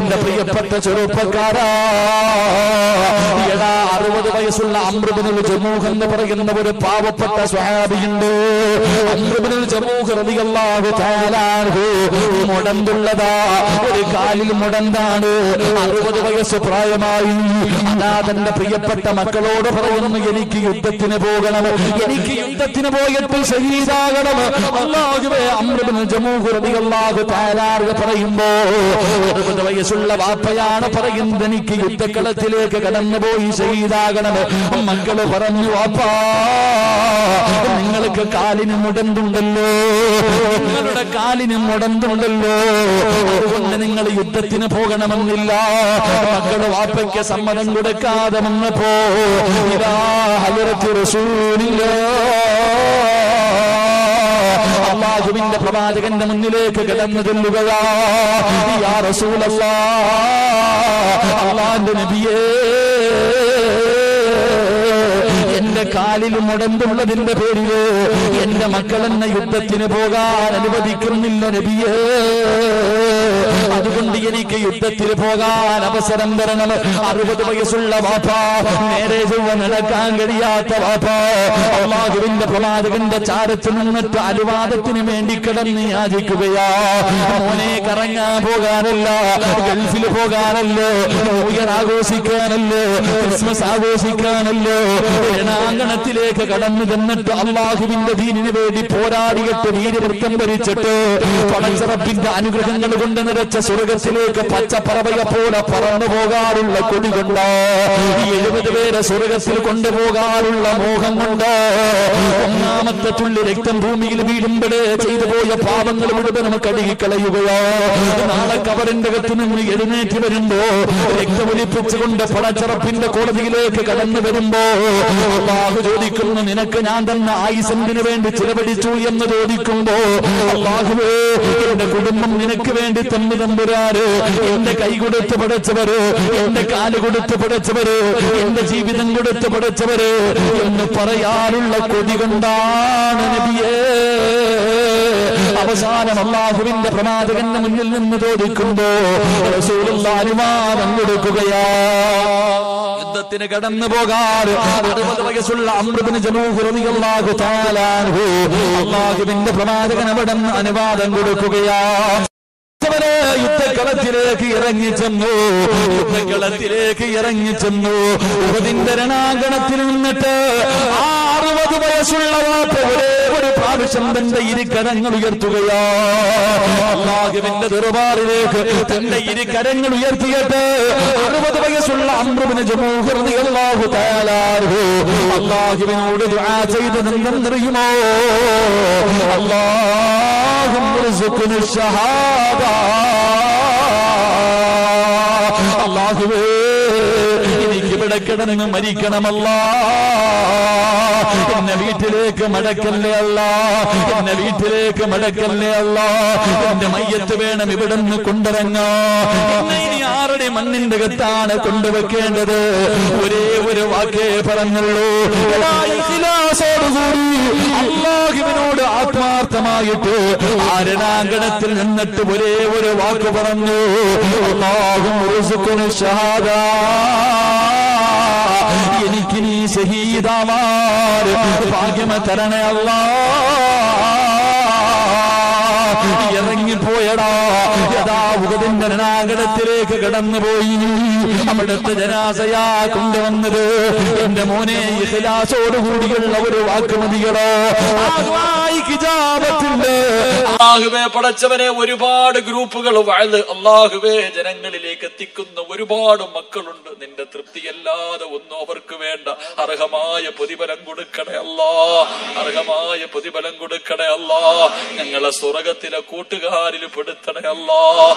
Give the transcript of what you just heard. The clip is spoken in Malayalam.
എന്റെ പ്രിയപ്പെട്ട ചെറുപ്പക്കാരാ. അറുപത് വയസ്സുള്ള അമൃതനുൽ ജമൂഹ് എന്ന് പറയുന്ന ഒരു പാവപ്പെട്ട സ്വഹാബിയുണ്ട്. അമൃതനുൽ ജമൂഹ് മുടന്തുള്ളതാ. ഒരു കാലിൽ മുടന്താണ്. അറുപത് വയസ്സ് പ്രായമായി. അതാ തന്റെ പ്രിയപ്പെട്ട മക്കളോട് പറയുന്നു എനിക്ക് യുദ്ധത്തിന് പോകണം. എനിക്ക് യുദ്ധത്തിന് പോയിട്ട് ശരീരാകണം. അള്ളാഹുവേ ജമൂഹ് റളിയല്ലാഹു തആല അൻഹു പറയുമ്പോ അറുപത് വയസ്സുള്ള വാപ്പയാണ് പറയുന്നത്. എനിക്ക് യുദ്ധക്കളത്തിലേക്ക് കടന്നുപോയി ഷഹീദാകണം മക്കൾ പറഞ്ഞു വാപ്പാ നിങ്ങൾക്ക് കാലിന് മുടന്തുണ്ടല്ലോ. നിങ്ങളുടെ കാലിന് മുടന്തുണ്ടല്ലോ. അതുകൊണ്ട് നിങ്ങൾ യുദ്ധത്തിന് പോകണമെന്നില്ല. മക്കൾ വാപ്പയ്ക്ക് സമ്മതം കൊടുക്കാതെ വന്നപ്പോ ഇതാ റസൂലില്ല അള്ളാഹുവിന്റെ പ്രവാചകന്റെ മുന്നിലേക്ക് കിടന്നു ചെല്ലുകയാ. യാ റസൂലല്ലാ അള്ളാന്റെ നബിയേ. എന്റെ കാലിൽ മുടമ്പുള്ളതിന്റെ പേരിൽ എന്റെ മക്കൾ എന്നെ യുദ്ധത്തിന് പോകാൻ അനുവദിക്കുന്നില്ല നബിയേ. അതുകൊണ്ട് എനിക്ക് യുദ്ധത്തിൽ പോകാൻ അവസരം തരണം. അറുപത് വയസ്സുള്ള വാപ്പ ചൊവ്വ നടക്കാൻ കഴിയാത്ത വാപ്പ. അള്ളാഹുവിന്റെ പ്രവാചകന്റെ ചാരത്ത് നിന്നിട്ട് അനുവാദത്തിന് വേണ്ടി കിടന്ന് യാചിക്കുകയാ. മോനെ കറങ്ങാൻ പോകാനല്ല ഗൾഫിൽ പോകാനല്ലോ ന്യൂഇയർ ആഘോഷിക്കാനല്ലോ ക്രിസ്മസ് ആഘോഷിക്കാനല്ലോ രണാങ്കണത്തിലേക്ക് കടന്നു ചെന്നിട്ട് അള്ളാഹുവിന്റെ ദീനിന് വേണ്ടി പോരാടിയിട്ട് വീരവൃത്തം ഭരിച്ചിട്ട് പടച്ചറപ്പിന്റെ അനുഗ്രഹങ്ങൾ കൊണ്ട് നിറച്ച സ്വർഗത്തിലേക്ക് പച്ചപ്പറവയെ പോലെ പറന്നു പോകാറുള്ള കൊടി കൊണ്ട് എഴുപത് പേരെ സ്വർഗത്തിൽ കൊണ്ടുപോകാറുള്ള മോഹം കൊണ്ട് ഒന്നാമത്തെ തുള്ളി രക്തം ഭൂമിയിൽ വീഴുമ്പോഴേ ചെയ്തു പോയ പാപങ്ങൾ നമുക്ക് കഴുകിക്കളയുകയോ നാളെ കബറിന്റെ അകത്ത് നിന്ന് എഴുന്നേറ്റ് വരുമ്പോ രക്തമൊലിപ്പിച്ചുകൊണ്ട് പടച്ചറപ്പിന്റെ കോടതിയിലേക്ക് കടന്നു വരുമ്പോ അള്ളാഹു ചോദിക്കുന്നു നിനക്ക് ഞാൻ തന്നെ ആയുസന്തിന് വേണ്ടി ചിലവഴിച്ചു എന്ന് ചോദിക്കുമ്പോ അള്ളാഹുവേ എന്റെ കുടുംബം നിനക്ക് വേണ്ടി തന്നു തമ്പുരാര് എന്റെ കൈ കൊടുത്ത് പടച്ചവര് എന്റെ കാൽ കൊടുത്ത് പടച്ചവര് എന്റെ ജീവിതം കൊടുത്ത് പടച്ചവര് എന്ന് പറയാനുള്ള കൊതി കൊണ്ടാണ് നബിയേ. അവസാനം അള്ളാഹുവിന്റെ പ്രമാതകന്റെ മുന്നിൽ നിന്ന് ചോദിക്കുമ്പോ റസൂലുള്ള അനുവാദം കൊടുക്കുകയാ. യുദ്ധത്തിന് കടന്നു പോകാറ് അറുപത് വയസ്സുള്ള പ്രവാചകൻ അവിടെ അനുവാദം കൊടുക്കുകയാ യുദ്ധക്കളത്തിലേക്ക് ഇറങ്ങി ചെന്നു. യുദ്ധക്കളത്തിലേക്ക് ഇറങ്ങി ചെന്നു. ഉപതിന്റെ രണാങ്കണത്തിൽ നിന്നിട്ട് ആ അറുപത് വയസ്സുള്ള ഒരേ പ്രാവശ്യം തന്റെ ഇരുകരങ്ങൾ ഉയർത്തുകയാ. അള്ളാഹുവിന്റെ ദുർബാറിലേക്ക് തന്റെ ഇരുകരങ്ങൾ ഉയർത്തിയിട്ട് അറുപത് വയസ്സുള്ള അമ്രുവിന് ജമൂഹൃതി അള്ളാഹു തയാലാഹു അള്ളാഹുവിനോട് ദുആ ചെയ്തത് എന്തെന്നറിയുമോ അള്ളാഹും ഷഹാദ അള്ളാഹുവേ എനിക്ക് ഇവിടെ കിടന്ന് മരിക്കണമല്ല. എന്നെ വീട്ടിലേക്ക് മടക്കല്ലേ അല്ല. എന്നെ വീട്ടിലേക്ക് മടക്കല്ലേ അല്ല. എന്റെ മയ്യത്ത് വേണം ഇവിടെ നിന്ന് കൊണ്ടിറങ്ങാ ഇനി ആരുടെ മണ്ണിന്റെ കത്താണ് കൊണ്ടുവെക്കേണ്ടത്? ഒരേ ഒരു വാക്കേ പറഞ്ഞുള്ളൂ. ഇഖ്ലാസോടുകൂടി അള്ളാഹുവിനോട് ആത്മാർത്ഥമായിട്ട് ആരണാങ്കണത്തിൽ നിന്നിട്ട് ഒരേ ഒരു വാക്ക് പറഞ്ഞു. അള്ളാഹും ഷഹാദ. എനിക്ക് നീ ഷഹീദാവാൻ ഭാഗ്യമ തരണേ അല്ലാ ഇറങ്ങിപ്പോയടാ യഥാ ഉഗതിന്റെ രണാകടത്തിലേക്ക് കടന്നുപോയി. അവിടുത്തെ ജനാസയാ കൊണ്ടുവന്നത്. എന്റെ മോനെ ഇഹലാസോടുകൂടിയുള്ള ഒരു വാക്ക് മതികളോ അള്ളാഹുവേ പടച്ചവനെ ഒരുപാട് ഗ്രൂപ്പുകൾ വാഴ്ന്ന് അള്ളാഹുവേ ജനങ്ങളിലേക്ക് എത്തിക്കുന്ന ഒരുപാട് മക്കളുണ്ട്. നിന്റെ തൃപ്തിയല്ലാതെ ഒന്നും അവർക്ക് വേണ്ട. അർഹമായ പ്രതിഫലം കൊടുക്കണേ അല്ലാ. അർഹമായ പ്രതിഫലം കൊടുക്കണേ അല്ലാ. ഞങ്ങളെ സ്വർഗത്തിലെ കൂട്ടുകാരിൽ പെടുത്തണേ അല്ലാ.